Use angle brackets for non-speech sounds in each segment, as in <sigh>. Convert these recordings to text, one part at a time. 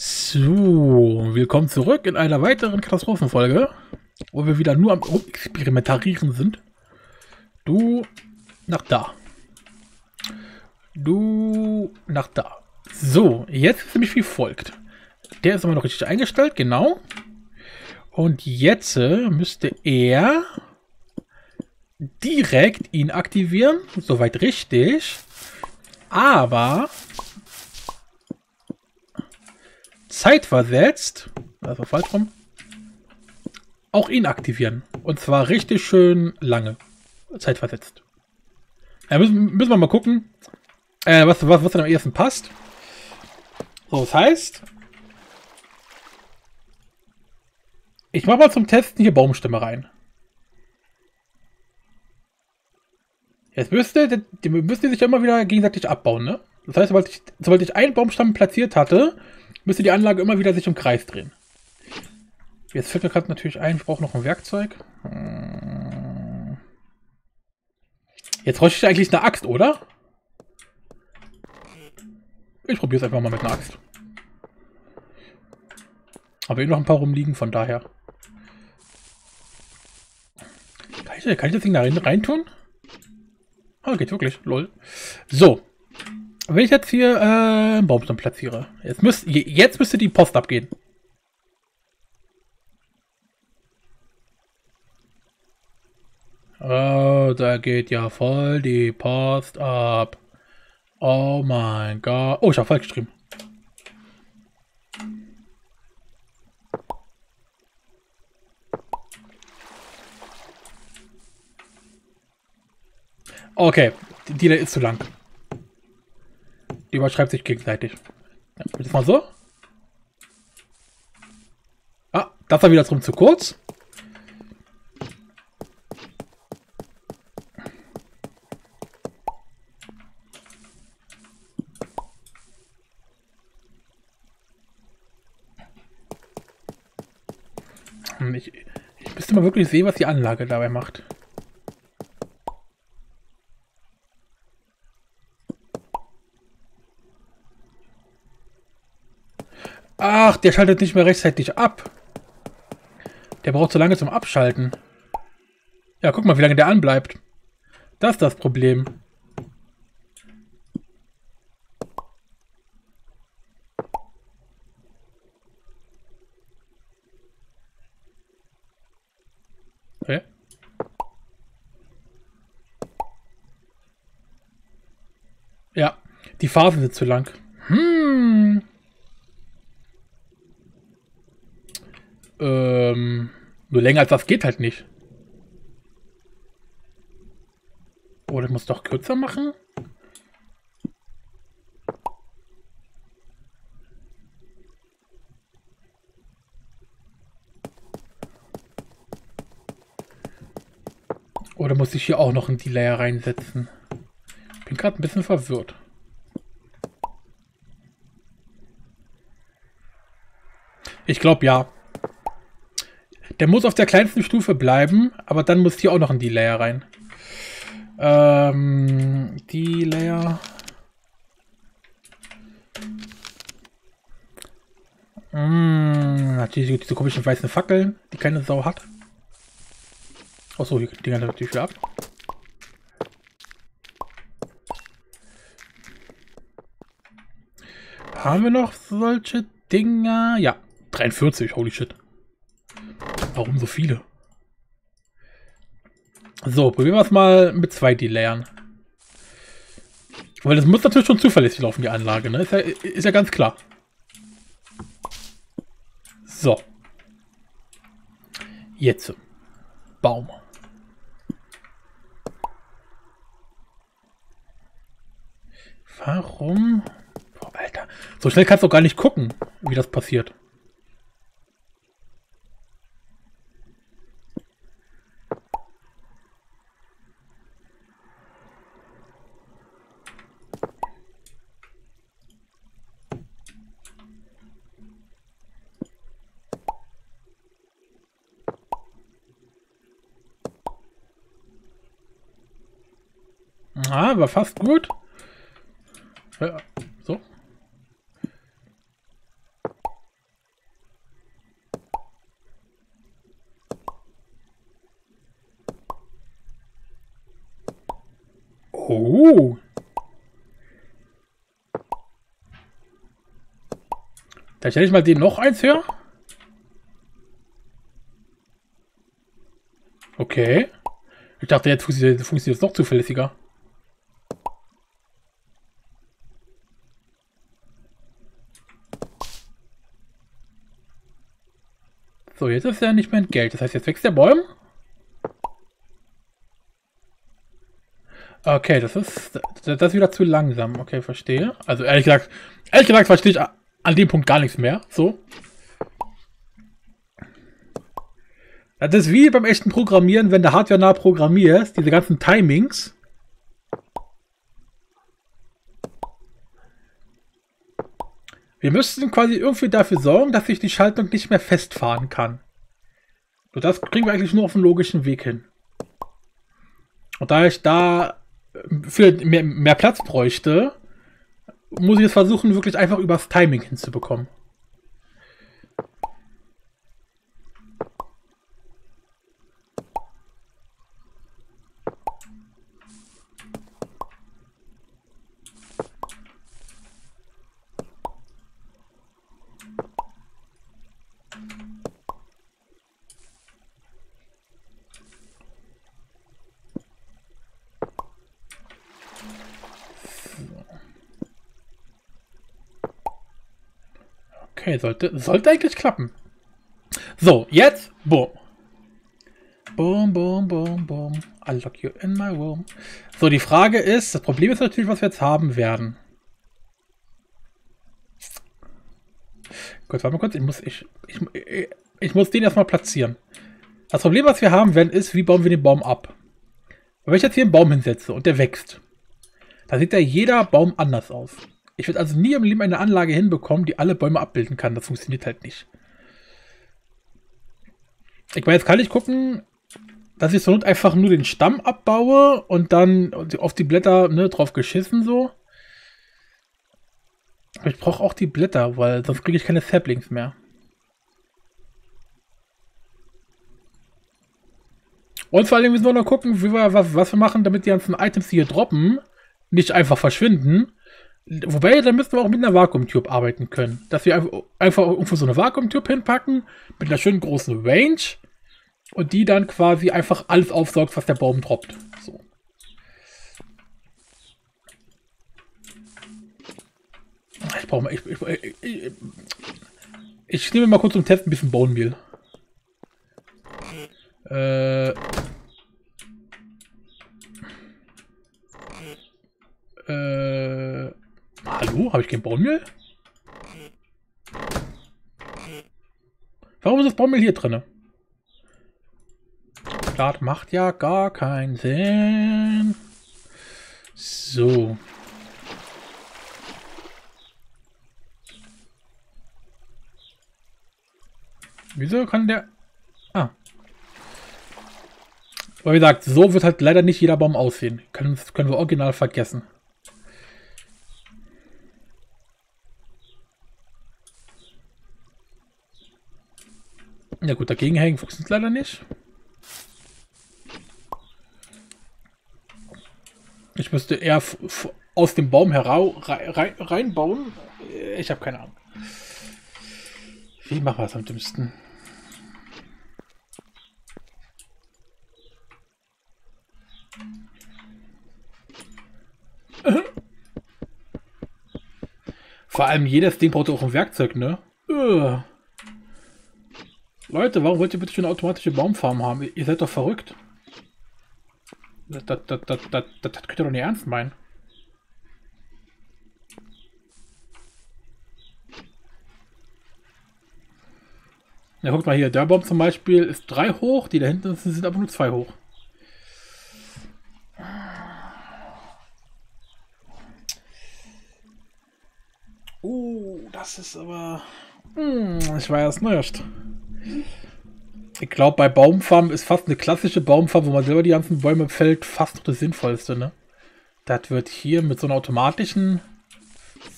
So, willkommen zurück in einer weiteren Katastrophenfolge, wo wir wieder nur am Experimentieren sind. Du nach da. Du nach da. So, jetzt ist nämlich wie folgt. Der ist immer noch richtig eingestellt, genau. Und jetzt äh, müsste er direkt ihn aktivieren. Soweit richtig. Aber zeitversetzt, also falsch rum, auch ihn aktivieren. Und zwar richtig schön lange. Zeitversetzt. Ja, müssen, müssen wir mal gucken, äh, was, was, was dann am ehesten passt. So, das heißt, ich mache mal zum Testen hier Baumstämme rein. Jetzt müsste, die müsste sich ja immer wieder gegenseitig abbauen, ne? Das heißt, sobald ich, sobald ich einen Baumstamm platziert hatte, müsste die Anlage immer wieder sich im Kreis drehen. Jetzt fällt mir gerade natürlich ein, ich brauche noch ein Werkzeug. Hm. Jetzt bräuchte ich eigentlich eine Axt, oder? Ich probiere es einfach mal mit einer Axt. Aber eben noch ein paar rumliegen, von daher. Kann ich, kann ich das Ding da rein tun? Ah, geht wirklich. Lol. So. Wenn ich jetzt hier äh, einen Baumstamm platziere. Jetzt, müsst, jetzt müsste die Post abgehen. Oh, da geht ja voll die Post ab. Oh mein Gott. Oh, ich habe falsch geschrieben. Okay, die, die ist zu lang. Überschreibt sich gegenseitig. Ja, jetzt mal so. Ah, das war wieder drum zu kurz. Hm, ich, ich müsste mal wirklich sehen, was die Anlage dabei macht. Ach, der schaltet nicht mehr rechtzeitig ab. Der braucht zu lange zum Abschalten. Ja, guck mal, wie lange der anbleibt. Das ist das Problem. Okay. Ja, die Phasen sind zu lang. Ähm, nur länger als das geht halt nicht. Oder ich muss doch kürzer machen? Oder muss ich hier auch noch einen Delay reinsetzen? Bin gerade ein bisschen verwirrt. Ich glaube ja. Der muss auf der kleinsten Stufe bleiben, aber dann muss hier auch noch ein Delay rein. Ähm, Delay. Hm, natürlich diese komischen weißen Fackeln, die keine Sau hat. Achso, hier die natürlich wieder ab. Haben wir noch solche Dinger? Ja, 43, holy shit. Warum so viele? So, probieren wir es mal mit zwei Delayern. Weil das muss natürlich schon zuverlässig laufen, die Anlage, ne? Ist ja, ist ja ganz klar. So. Jetzt. Baum. Warum? Boah, Alter. So schnell kannst du gar nicht gucken, wie das passiert. Ah, war fast gut. Ja, so. Oh. Da stelle ich mal den noch eins her. Okay. Ich dachte, jetzt funktioniert es noch zuverlässiger. So, jetzt ist er nicht mehr Geld. Das heißt, jetzt wächst der Baum. Okay, das ist, das ist wieder zu langsam. Okay, verstehe. Also ehrlich gesagt, ehrlich gesagt verstehe ich an dem Punkt gar nichts mehr. So. Das ist wie beim echten Programmieren, wenn du Hardware nah programmierst, diese ganzen Timings. Wir müssten quasi irgendwie dafür sorgen, dass ich die Schaltung nicht mehr festfahren kann. Und das kriegen wir eigentlich nur auf einem logischen Weg hin. Und da ich da für mehr, mehr Platz bräuchte, muss ich es versuchen, wirklich einfach übers Timing hinzubekommen. Okay, sollte, sollte eigentlich klappen. So, jetzt, boom. Boom, boom, boom, boom. I lock you in my room. So, die Frage ist, das Problem ist natürlich, was wir jetzt haben werden. Kurz, warte mal kurz, ich muss, ich, ich, ich muss den erstmal platzieren. Das Problem, was wir haben werden, ist, wie bauen wir den Baum ab? Wenn ich jetzt hier einen Baum hinsetze und der wächst, da sieht ja jeder Baum anders aus. Ich würde also nie im Leben eine Anlage hinbekommen, die alle Bäume abbilden kann. Das funktioniert halt nicht. Ich meine, jetzt kann ich gucken, dass ich so Not einfach nur den Stamm abbaue und dann auf die Blätter ne, drauf geschissen so. Aber ich brauche auch die Blätter, weil sonst kriege ich keine Saplings mehr. Und vor allem müssen wir noch gucken, wir, was, was wir machen, damit die ganzen Items, die hier droppen, nicht einfach verschwinden, Wobei, dann müssten wir auch mit einer Vakuumtube arbeiten können. Dass wir einfach irgendwo so eine Vakuumtube hinpacken, mit einer schönen großen Range und die dann quasi einfach alles aufsaugt, was der Baum droppt. So. Ich brauche mal. Ich, ich, ich, ich, nehme mal kurz zum Test ein bisschen Bone Meal. Äh. Äh. Hallo? Habe ich kein Baummehl? Warum ist das Baummehl hier drin? Das macht ja gar keinen Sinn. So. Wieso kann der... Ah. Aber wie gesagt, so wird halt leider nicht jeder Baum aussehen. Können, können wir original vergessen. Ja gut, dagegen hängen funktioniert leider nicht. Ich müsste eher aus dem Baum herau rein, reinbauen. Ich habe keine Ahnung. Wie machen wir es am dümmsten? Vor allem jedes Ding braucht auch ein Werkzeug, ne? Ugh. Leute, warum wollt ihr bitte schon eine automatische Baumfarm haben? Ihr seid doch verrückt. Das, das, das, das, das, das könnt ihr doch nicht ernst meinen. Ja, guckt mal hier, der Baum zum Beispiel ist 3 hoch, die da hinten sind aber nur 2 hoch. Oh, das ist aber... Hm, ich weiß nicht. Ich glaube, bei Baumfarmen ist fast eine klassische Baumfarm, wo man selber die ganzen Bäume fällt, fast noch das Sinnvollste, ne? Das wird hier mit so einer automatischen,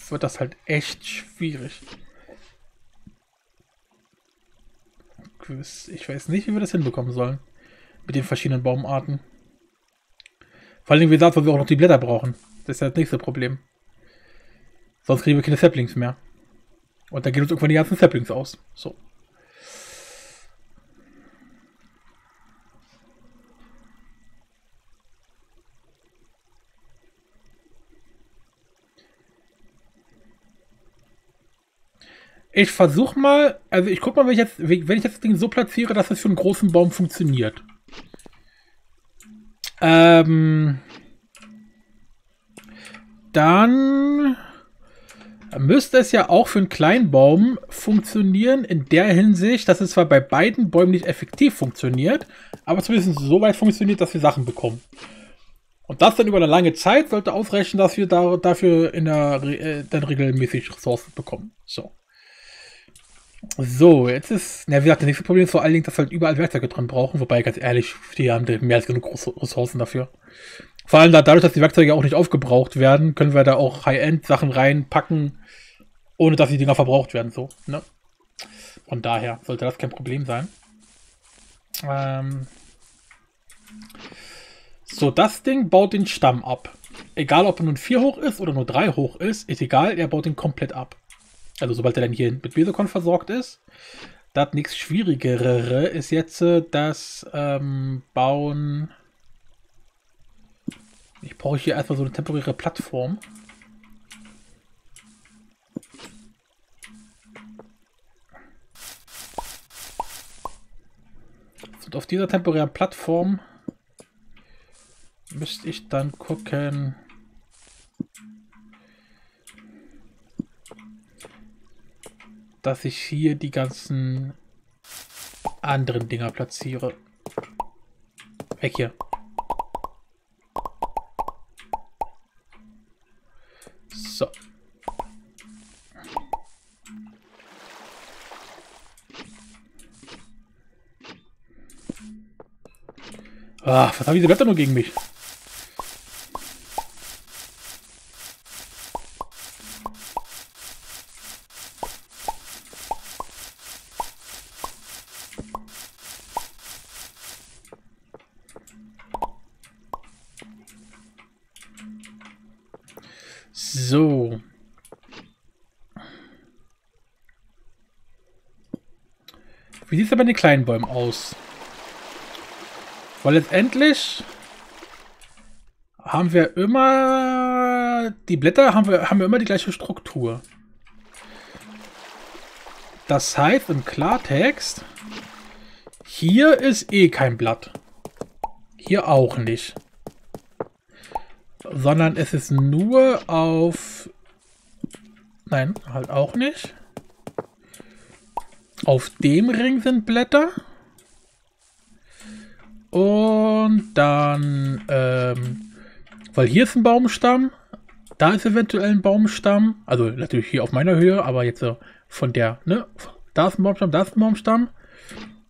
wird das halt echt schwierig. Ich weiß nicht, wie wir das hinbekommen sollen. Mit den verschiedenen Baumarten. Vor allem, wie gesagt, weil wir auch noch die Blätter brauchen. Das ist ja das nächste Problem. Sonst kriegen wir keine Saplings mehr. Und dann gehen uns irgendwann die ganzen Saplings aus. So. Ich versuche mal, also ich guck mal, wenn ich, jetzt, wenn ich das Ding so platziere, dass es für einen großen Baum funktioniert. Ähm, dann müsste es ja auch für einen kleinen Baum funktionieren, in der Hinsicht, dass es zwar bei beiden Bäumen nicht effektiv funktioniert, aber zumindest so weit funktioniert, dass wir Sachen bekommen. Und das dann über eine lange Zeit sollte ausreichen, dass wir da, dafür in der, äh, dann regelmäßig Ressourcen bekommen. So. So, jetzt ist, na, wie gesagt, das nächste Problem ist vor allen Dingen, dass wir halt überall Werkzeuge dran brauchen, wobei, ganz ehrlich, die haben mehr als genug Ressourcen dafür. Vor allem dadurch, dass die Werkzeuge auch nicht aufgebraucht werden, können wir da auch High-End-Sachen reinpacken, ohne dass die Dinger verbraucht werden, so, ne? Von daher sollte das kein Problem sein. Ähm so, das Ding baut den Stamm ab. Egal, ob er nun 4 hoch ist oder nur 3 hoch ist, ist egal, er baut den komplett ab. Also sobald er dann hier mit Mesokon versorgt ist. Das nichts Schwierigere ist jetzt äh, das ähm, Bauen. Ich brauche hier erstmal so eine temporäre Plattform. Und auf dieser temporären Plattform müsste ich dann gucken, dass ich hier die ganzen anderen Dinger platziere. Weg hier. So. Ah, was haben diese Blätter nur gegen mich? So. Wie sieht es aber in den kleinen Bäumen aus? Weil letztendlich haben wir immer die Blätter haben wir haben wir immer die gleiche Struktur. Das heißt im Klartext hier ist eh kein Blatt. Hier auch nicht sondern es ist nur auf... Nein, halt auch nicht. Auf dem Ring sind Blätter. Und dann, ähm, weil hier ist ein Baumstamm, da ist eventuell ein Baumstamm, also natürlich hier auf meiner Höhe, aber jetzt so von der, ne, da ist ein Baumstamm, da ist ein Baumstamm.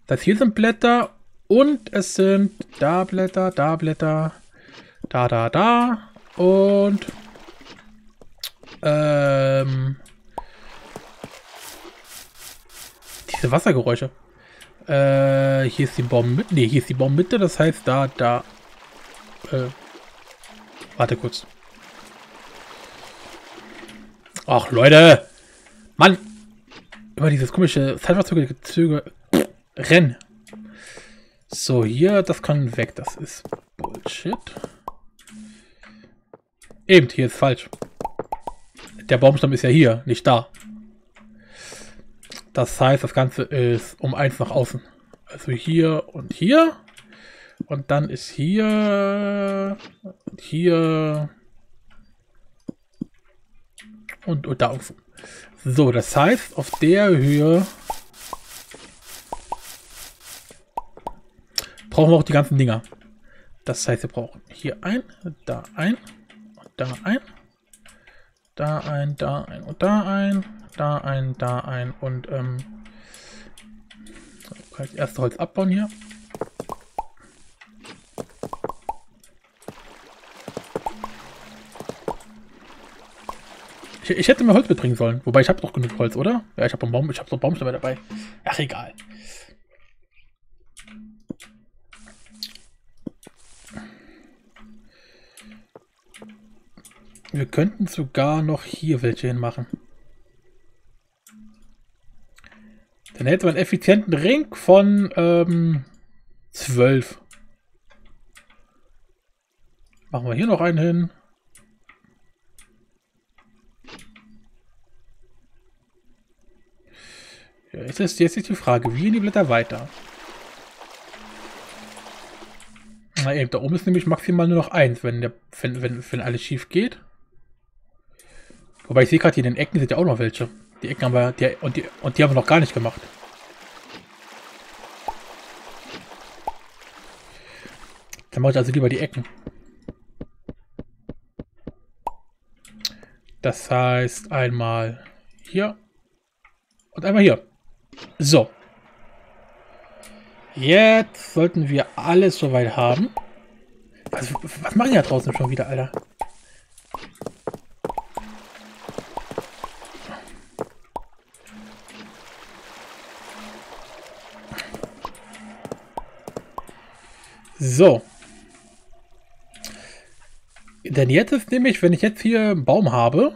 Das hier sind Blätter und es sind da Blätter, da Blätter, da, da, da und ähm, diese Wassergeräusche. Äh, hier ist die Baummitte. Ne, hier ist die Baummitte, das heißt da, da. Äh, warte kurz. Ach, Leute! Mann! Immer dieses komische Zeitverzöger Rennen. So, hier, das kann weg. Das ist Bullshit. Eben, hier ist falsch. Der Baumstamm ist ja hier, nicht da. Das heißt, das Ganze ist um eins nach außen. Also hier und hier. Und dann ist hier, hier und, und da außen. So, das heißt, auf der Höhe brauchen wir auch die ganzen Dinger. Das heißt, wir brauchen hier ein, da ein, da ein, da ein, da ein und da ein, da ein, da ein und ähm, kann ich das erste Holz abbauen hier. Ich, ich, hätte mir Holz mitbringen sollen. Wobei ich habe doch genug Holz, oder? Ja, ich habe einen Baum, ich habe so Baumstämme dabei. Ach, egal. Wir könnten sogar noch hier welche hinmachen. Dann hätten wir einen effizienten Ring von ähm, 12. Machen wir hier noch einen hin. Ja, jetzt, ist, jetzt ist die Frage, wie gehen die Blätter weiter? Na eben, da oben ist nämlich maximal nur noch eins, wenn, der, wenn, wenn, wenn alles schief geht. Wobei ich sehe gerade hier in den Ecken sind ja auch noch welche. Die Ecken haben wir, die, und, die, und die haben wir noch gar nicht gemacht. Dann mache ich also lieber die Ecken. Das heißt einmal hier und einmal hier. So. Jetzt sollten wir alles soweit haben. Was, was machen die da draußen schon wieder, Alter? So. Denn jetzt ist nämlich, wenn ich jetzt hier einen Baum habe,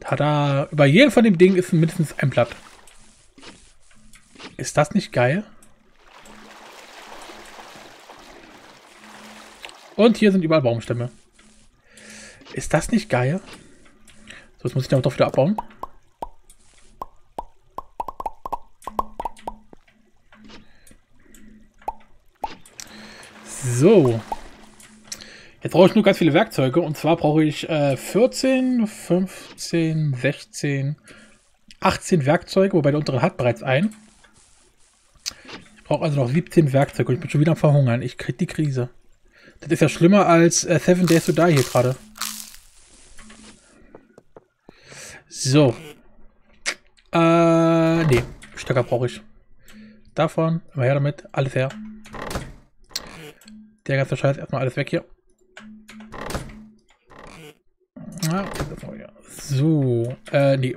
Tada! Über jeden von dem Ding ist mindestens ein Blatt. Ist das nicht geil? Und hier sind überall Baumstämme. Ist das nicht geil? Jetzt muss ich aber doch wieder abbauen. So. Jetzt brauche ich nur ganz viele Werkzeuge. Und zwar brauche ich äh, 14, 15, 16, 18 Werkzeuge. Wobei der untere hat bereits ein. Ich brauche also noch 17 Werkzeuge. Und ich bin schon wieder am Verhungern. Ich kriege die Krise. Das ist ja schlimmer als äh, Seven Days to Die hier gerade. So. Äh, nee. Stöcker brauche ich. Davon, immer her damit. Alles her. Der ganze Scheiß erstmal alles weg hier. Ah, so, äh, nee.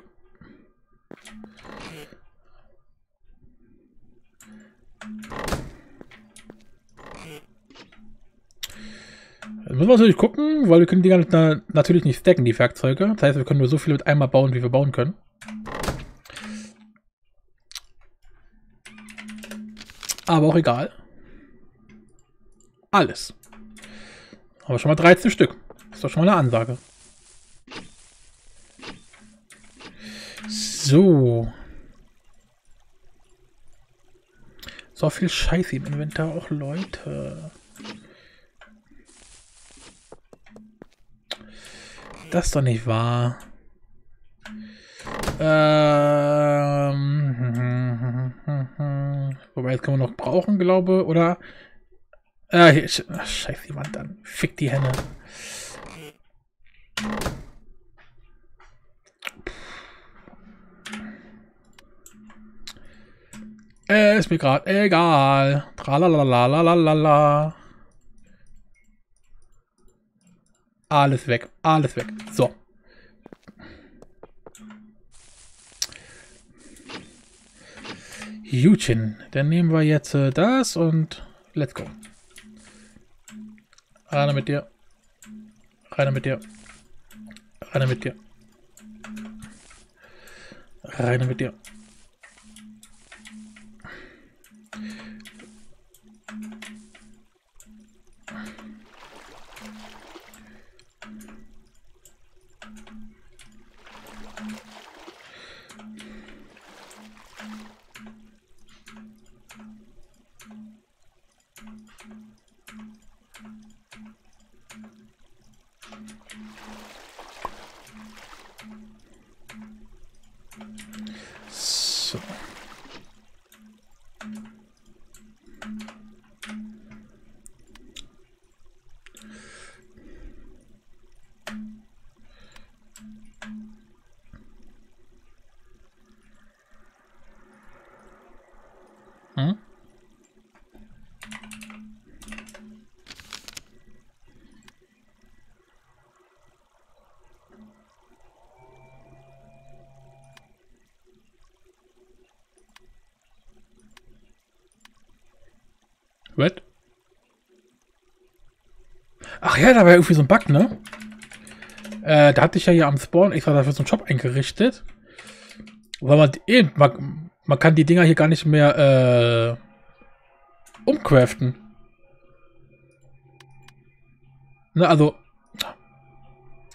Müssen wir natürlich gucken, weil wir können die na natürlich nicht stacken, die Werkzeuge. Das heißt, wir können nur so viel mit einmal bauen, wie wir bauen können. Aber auch egal. Alles. Aber schon mal 13 Stück. Ist doch schon mal eine Ansage. So. So viel Scheiße im Inventar, auch Leute. Das ist doch nicht wahr. Ähm, <laughs> wobei, jetzt können wir noch brauchen, glaube Oder. Äh, hier, ach, scheiß die Wand an. Fick die Henne. Äh, ist mir gerade egal. Tralalalalala. Alles weg, alles weg. So. Jutchen. Dann nehmen wir jetzt äh, das und let's go. Rein mit dir. Rein mit dir. Rein mit dir. Rein mit dir. Ach ja, da war irgendwie so ein Bug, ne? Äh, da hatte ich ja hier am Spawn extra dafür so einen Shop eingerichtet. Weil man, eh, man, man kann die Dinger hier gar nicht mehr äh, umcraften. Ne, also.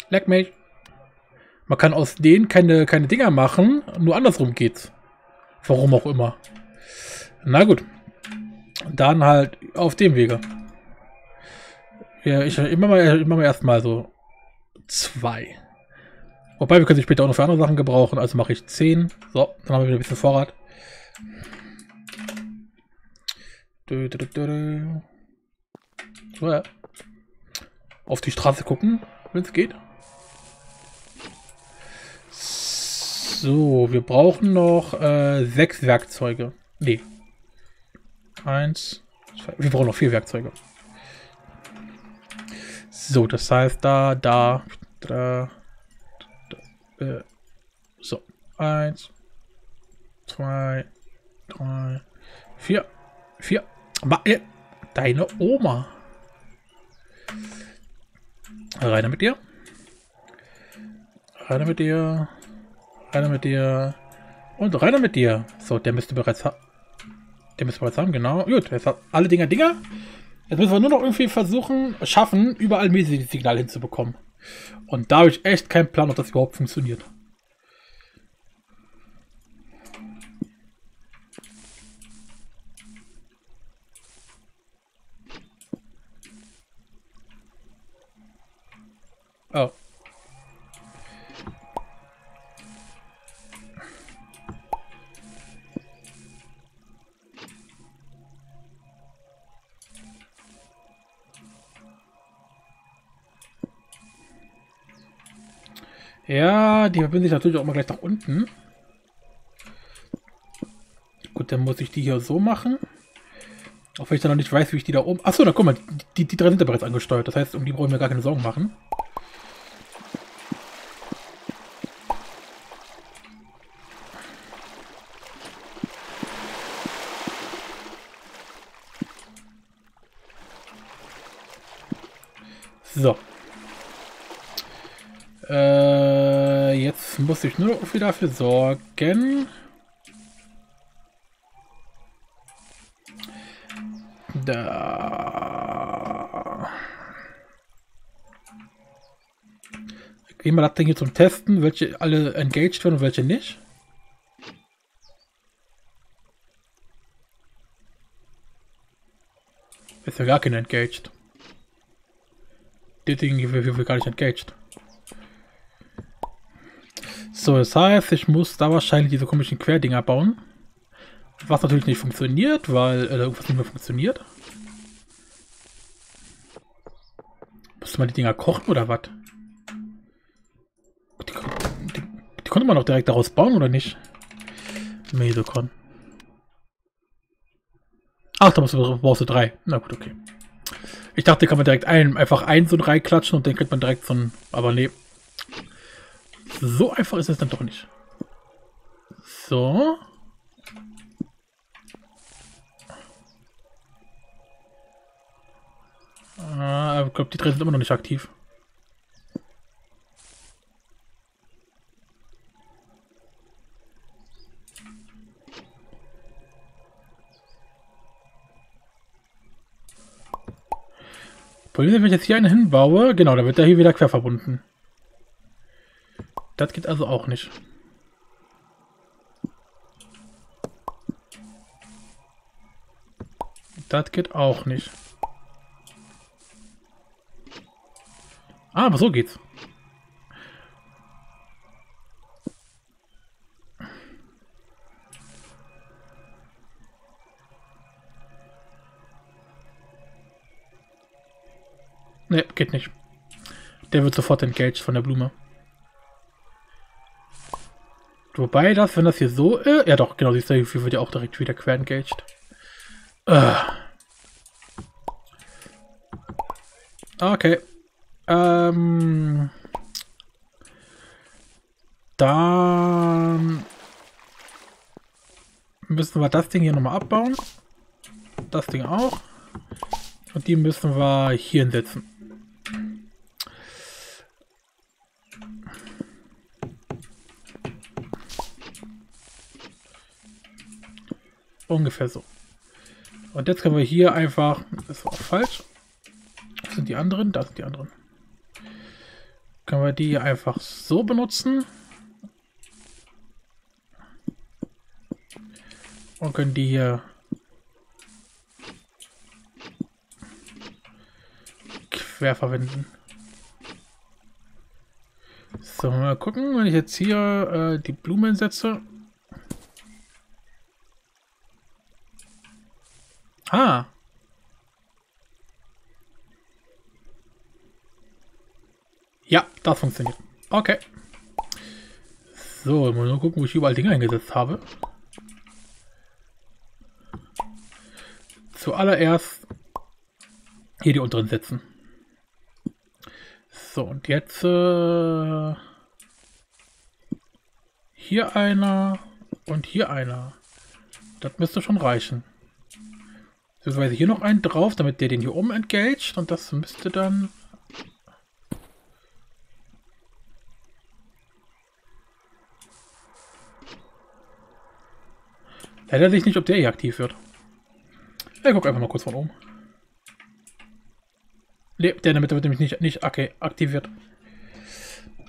Leck mich. Man kann aus denen keine, keine Dinger machen, nur andersrum geht's. Warum auch immer. Na gut. Dann halt auf dem Wege. Ja, ich immer mal, immer mal erstmal so zwei. Wobei, wir können sie später auch noch für andere Sachen gebrauchen, also mache ich 10. So, dann haben wir wieder ein bisschen Vorrat. So, ja. Auf die Straße gucken, wenn es geht. So, wir brauchen noch äh, sechs Werkzeuge. Nee. Eins, zwei, wir brauchen noch vier Werkzeuge. So, das heißt da, da, da, da äh, so. Eins, zwei, drei, vier, vier. Äh, deine Oma. Reiner mit dir. Reiner mit dir. Reiner mit dir. Und reiner mit dir. So, der müsste bereits haben. Der müsste bereits haben, genau. Gut, jetzt hat alle Dinger Dinger. Jetzt müssen wir nur noch irgendwie versuchen, schaffen, überall Signal hinzubekommen. Und da habe ich echt keinen Plan, ob das überhaupt funktioniert. Oh. Ja, die verbinden sich natürlich auch mal gleich nach unten. Gut, dann muss ich die hier so machen. Auch wenn ich dann noch nicht weiß, wie ich die da oben... Achso, na guck mal, die, die drei sind ja bereits angesteuert. Das heißt, um die brauchen wir gar keine Sorgen machen. Muss ich nur wieder dafür sorgen. Da. Gehen wir das Ding hier zum Testen, welche alle engaged werden und welche nicht. Ist ja gar kein engaged. Die Dinge hier gar nicht engaged. So, das heißt, ich muss da wahrscheinlich diese komischen Querdinger bauen. Was natürlich nicht funktioniert, weil äh, irgendwas nicht mehr funktioniert. Musste man die Dinger kochen oder was? Die, die, die, konnte man doch direkt daraus bauen, oder nicht? Mesocon. Ach, da musst du, brauchst du drei. Na gut, okay. Ich dachte, kann man direkt ein, einfach ein so ein reinklatschen und dann kriegt man direkt so ein... Aber nee, so einfach ist es dann doch nicht. So. Ah, ich glaube, die drei sind immer noch nicht aktiv. Problem wenn ich jetzt hier einen hinbaue, genau, da wird er hier wieder quer verbunden. Das geht also auch nicht. Das geht auch nicht. Ah, aber so geht's. Ne, geht nicht. Der wird sofort engaged von der Blume. Wobei das, wenn das hier so ist, ja doch, genau, siehst du, hier wird ja auch direkt wieder quer engaged. Uh. Okay. Ähm. Dann müssen wir das Ding hier nochmal abbauen. Das Ding auch. Und die müssen wir hier hinsetzen. Ungefähr so. Und jetzt können wir hier einfach, das war falsch. Was sind die anderen? Da sind die anderen. Können wir die einfach so benutzen. Und können die hier quer verwenden. So, mal gucken, wenn ich jetzt hier äh, die Blumen setze. Ah. Ja, das funktioniert. Okay. So, mal nur gucken, wo ich überall Dinge eingesetzt habe. Zuallererst hier die unteren setzen. So, und jetzt äh, hier einer und hier einer. Das müsste schon reichen. Beziehungsweise hier noch einen drauf, damit der den hier oben engaged. Und das müsste dann... Leider sehe ich nicht, ob der hier aktiv wird. Ich guck einfach mal kurz von oben. Ne, der in der Mitte wird nämlich nicht, nicht okay, aktiviert.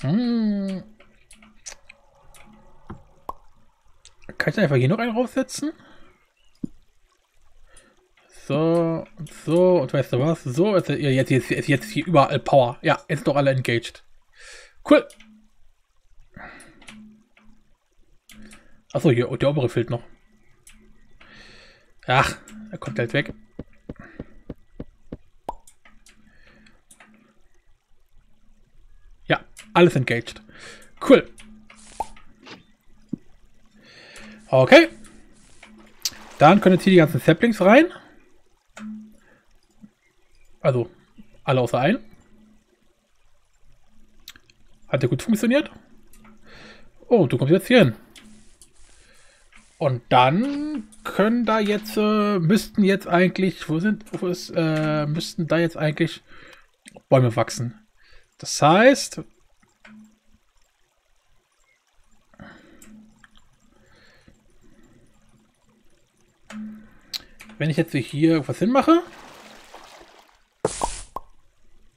Hm. Kann ich einfach hier noch einen raufsetzen? So, so, und weißt du was? So, jetzt, jetzt, jetzt, jetzt hier überall Power. Ja, jetzt doch alle engaged. Cool. Achso, hier, der obere fehlt noch. Ach, er kommt halt weg. Ja, alles engaged. Cool. Okay. Dann können jetzt hier die ganzen Saplings rein. Also, alle außer ein. Hat ja gut funktioniert. Oh, du kommst jetzt hier hin. Und dann können da jetzt, äh, müssten jetzt eigentlich, wo sind, wo ist, äh, müssten da jetzt eigentlich Bäume wachsen. Das heißt, wenn ich jetzt hier was hinmache,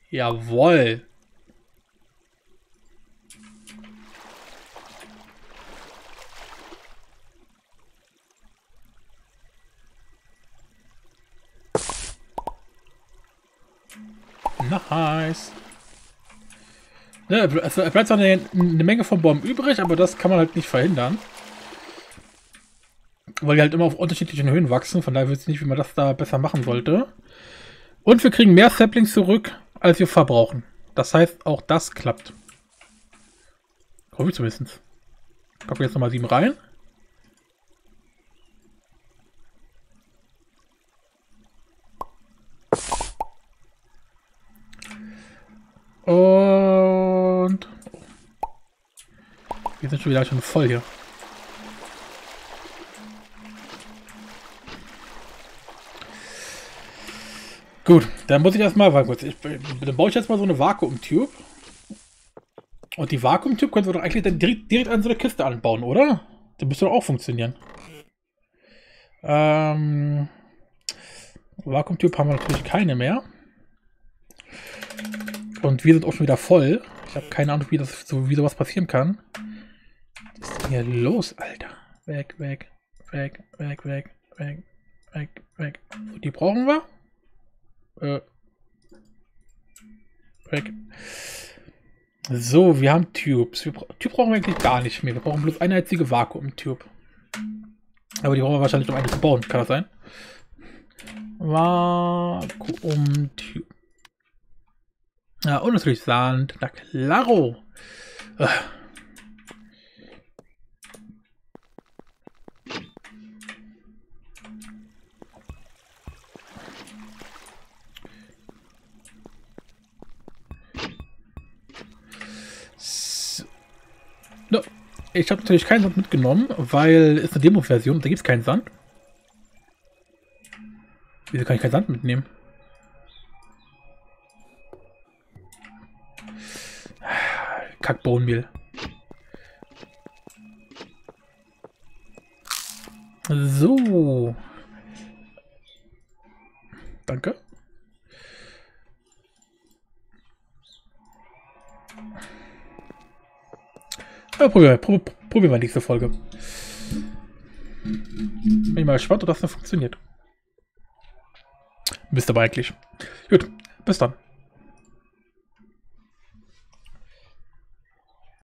Jawoll. Nice. Ne, es bleibt zwar eine, eine, Menge von Bomben übrig, aber das kann man halt nicht verhindern. Weil die halt immer auf unterschiedlichen Höhen wachsen, von daher weiß ich nicht, wie man das da besser machen sollte. Und wir kriegen mehr Saplings zurück, als wir verbrauchen. Das heißt, auch das klappt. Hoffe ich zumindest. Packen wir jetzt nochmal 7 rein. Und wir sind schon wieder schon voll hier. Gut, dann muss ich erstmal, warte kurz, ich, dann baue ich jetzt mal so eine Vakuumtube. Und die Vakuumtube können wir doch eigentlich dann direkt, direkt an so eine Kiste anbauen, oder? Das müsste doch auch funktionieren. Ähm, Vakuumtube haben wir natürlich keine mehr. Und wir sind auch schon wieder voll. Ich habe keine Ahnung, wie, das, so, wie sowas passieren kann. Was ist denn hier los, Alter? Weg, weg, weg, weg, weg, weg, weg, weg. So, die brauchen wir. Äh, weg. So, wir haben Tubes. Wir Tube brauchen wir eigentlich gar nicht mehr. Wir brauchen bloß eine einzige Vakuum-Tube. Aber die brauchen wir wahrscheinlich, um eine zu bauen. Kann das sein? Vakuum-Tube. Ja, und natürlich Sand. Na klaro. Ugh. Ich habe natürlich keinen Sand mitgenommen, weil es eine Demo-Version da gibt es keinen Sand. Wieso kann ich keinen Sand mitnehmen? Kackbohnenmehl. So. Ja, probieren wir, prob, probieren wir nächste Folge. Bin ich mal gespannt, ob das noch funktioniert. Bist aber eigentlich. Gut, bis dann.